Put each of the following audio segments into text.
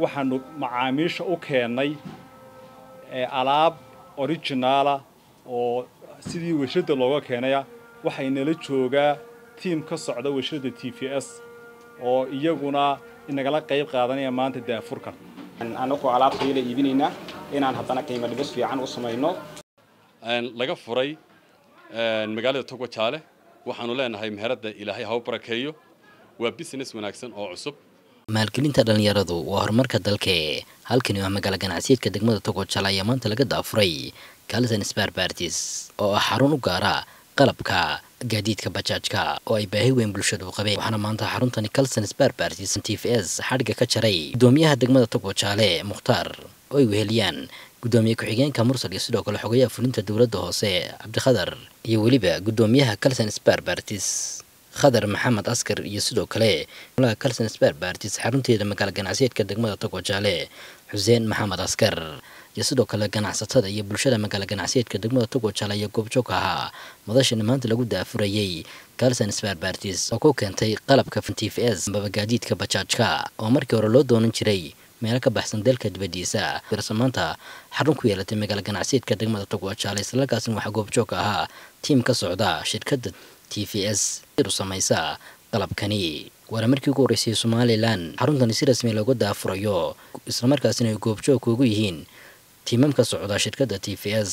waxaanu macaamiisha u keennay alaab originaala oo sidii warshadda looga keenaya waxay nala joogaa tiim ka socda warshadda t v s oo iyaguna inagala qayb qaadanaya maanta daafurkan annagoo alaabtayala iibinaynaa inaan haddana qiimo dhibis fiican u samayno. Laga furay magaalada togwa jaale. Waxaanu leenahay meheradda ilaahay ha u barakeeyo waa business wanaagsan oo cusub maalgelinta dhallinyaradu waa horumarka dalke halkani waa magaalo ganacsiyeedka degmada togojal ayaa maanta laga daafuray kalson sbarbartis oo ah xarun u gaara qalabka gaadiidka bajaajka oo ay baahi weyn bulshadu qabeen. Waxaana maanta xaruntani calson sbarbartis t v s xadhigga ka jaray guddoomiyaha degmada togojaale mukhtaar oo ay weheliyaan guddoomiye ku-xigeenka mursal iyo sidoo kale xogayaha fulinta dowladda hoose cabdikhadar iyo weliba guddoomiyaha calson sbarbartis khadar maxamed askar iyo sidoo kale calson sbarbartis xarunteeda magaalo ganacsiyeedka degmada togojaale xuseen maxamed askar iyo sidoo kale ganacsatada iyo bulshada magaalo ganacsiyeedka degmada togojaale ayaa goobjoog ahaa madashani maanta lagu daafurayey calson sbarbartis oo ku keentay qalabka t v s ambaba gaadiidka bajaajka oo markii hore loo doonan jiray meelo ka baxsan dalka dibadiisa birse maanta xarun ku yeelatay magaalo ganacsiyeedka degmada togojaale islamarkaasna waxaa goobjoog ahaa tiim ka socda shirkadda t v s samaysa qalabkani. Waana markii ugu horreysay somalilan xaruntani si rasmi looga daafurayo islamarkaasina ay goobjoog ugu yihiin tiimam ka socda shirkadda t v s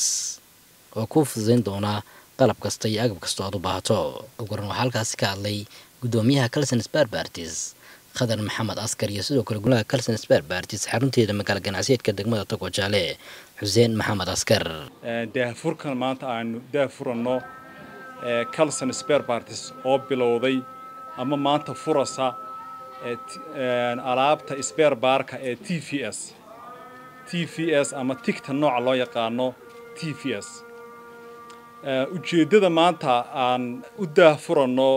oo ku fududayn doona qalab kasta iyo agab kastoo aad u baahato. Uguran waxaa halkaasi ka hadlay guddoomiyaha calson sbarbartis khadar maxamed askar iyo sidoo kale gulaha calson sbarbartis xarunteeda magaalo ganacsiyeedka degmada togojaale xuseen maxamed askar. Daafurkan maanta aanu daafuranno calson sbarbartis oo bilowday ama maanta furasa alaabta sberbarka ee t v s. T v s ama tigta nooca loo yaqaano t v s. Ujeeddada maanta aan u daafuranno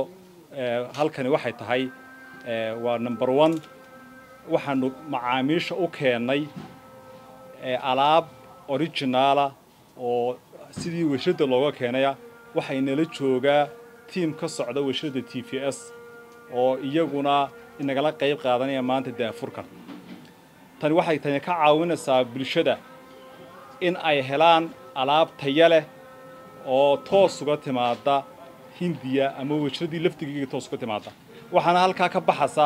halkani waxay tahay waa number one waxaanu macaamiisha u keennay alaab originaala oo sidii warshadda looga keenaya waxay nala joogaa tiim ka socda warshadda t v s oo iyaguna inagala qayb qaadanaya maanta daafurkan tani waxay tani ka caawinaysaa bulshada in ay helaan alaab taya leh oo toos uga timaada hindiya ama warshaddii laftigeega toos uga timaada waxaana halkaa ka baxasa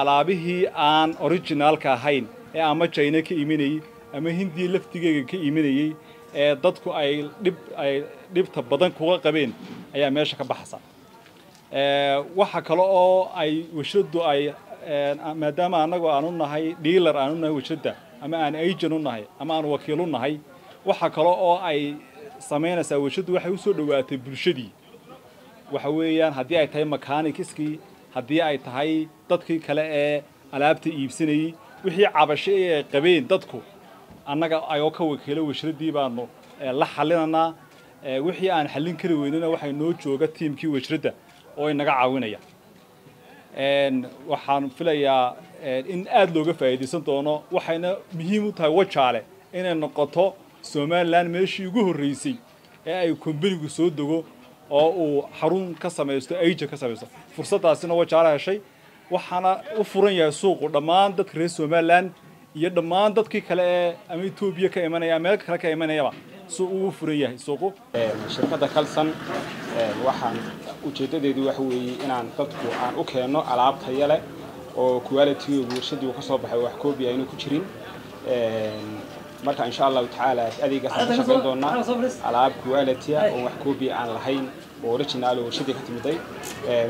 alaabihii aan originaalka ahayn ee ama jina ka imanayey ama hindiya laftigeega ka imanayey ee dadku ay dhib ay dhibta badan kuga qabeen ayaa meesha ka baxasa waxa kale oo ay warshaddu ay maadaama annagu aan u nahay dealer aan u nahay warshadda ama aan agent u nahay ama aan wakiil u nahay waxa kale oo ay samaynaysaa warshaddu waxay u soo dhowaatay bulshadii. Waxa weeyaan haddii ay tahay mechanikiskii haddii ay tahay dadkii kale ee alaabta iibsanayey wixii cabasho ee ay qabeen dadku annaga ayoo ka wakiilo warshaddii baanu la xallinanaa wixii aan xallin kari weynana waxay noo jooga tiimkii washradda oo inaga caawinaya. Waxaan filayaa in aada looga faa'iidaysan doono waxayna muhiim u tahay wajaale inay noqoto somalilan meeshii ugu horreysay ee ay kombanigu soo dego oo uu xarun ka samaysto aja ka samaysto. Fursaddaasina wajaale heshay waxaana u furan yahay suuqu dhammaan dadka reer somalilan iyo dhammaan dadkii kale ee ama etoobiya ka imanaya meel kale ka imanayaba si uu u furan yahay suuqu shirkadda calson waxaan ujeeddadeedu waxa weeye inaan dadku aan u keenno alaab taya leh oo quality-geedu warshadii uu ka soo baxay wax koobi aynu ku jirin. Marka insha allahu tacaala adeegaasaan ka shaqayn doonaa alaab quality ah oo wax koobi aan lahayn oo original oo warshadii ka timiday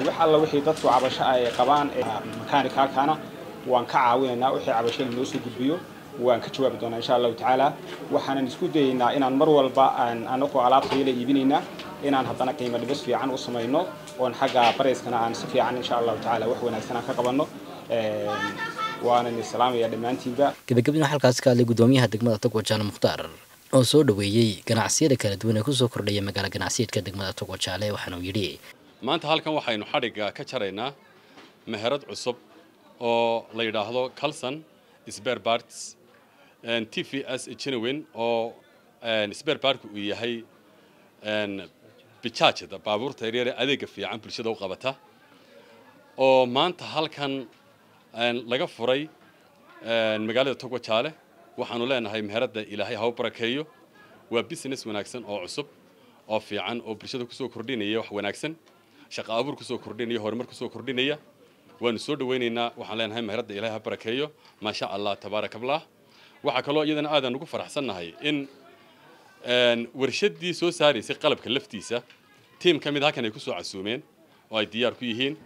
wax alla wixii dadku cabasho ay qabaan mechanic-halkaana waan ka caawinaynaa wixii cabasho noo soo gudbiyo waan ka jawaabi doonaa insha allahu tacaala. Waxaanan isku dayaynaa inaan mar walba aan anagoo alaabtayala iibinaynaa inaan haddana qiimo dhibis fiican u samayno oon xagga barayskana aan si fiican insha allahu tacaala wax wanaagsan aan ka qabanno. Waanan islaamaya dhammaantiinba. Gabagabadina halkaasi ka hadlay guddoomiyaha degmada togwajaale mukhtaar oo soo dhoweeyey ganacsiyada kala duwan ee ku soo kordhaya magaalo ganacsiyeedka degmada togwajaale waxaana uu yidhi maanta halkan waxaynu xadhigga ka jaraynaa meherad cusub oo la yidhaahdo calson sberbarts t v s genuin oo sberbartka uu yahay bijaajda baabuurta yaryare adeega fiican bulshada u qabata oo maanta halkan laga furay magaalada togo jaale waxaanu leenahay meheradda ilaahay ha u barakeeyo waa business wanaagsan oo cusub oo fiican oo bulshada kusoo kordhinaya wax wanaagsan shaqo abuur kusoo kordhinaya horumar kusoo kordhinaya dhawaynaynaa waxaan leenahay meheradda ilaahay ha barakeeyo maasha allah tabaaraka allah waxaa kaloo iyadana aadaan ugu faraxsannahay in warshadii soo saaraysay qalabka laftiisa tiim ka mid halkan ay kusoo casuumeen oo ay diyaar ku yihiin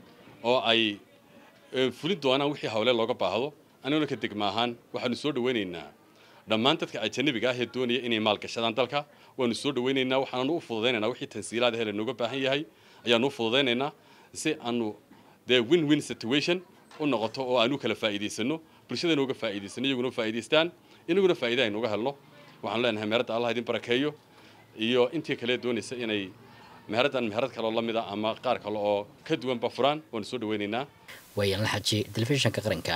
oo ay fulin doonaan wixii hawle looga baahdo aniguna ka degma ahaan waxaanu soo dhawaynaynaa dhammaan dadka ajanabiga ah ee doonaya inay maalgashadaan dalka waanu soo dhawaynaynaa waxaanu u fududaynaynaa wixii tansiilaad hele nooga baahan yahay ayaanu u fududaynaynaa si aanu dee win win situation. U noqoto oo aanu kala faa'iidaysano bulshadana uga faa'iidaysano iyaguna faa'iidaystaan inaguna faa'iida aynu uga helno waxaanu leenahay meheradda allah idin barakeeyo iyo intii kale doonaysa inay meheraddan meherad kaloo la mid a ama qaar kale oo ka duwanba furaan waanu soo dhawaynaynaa waayaan la xaji telefishinka qaranka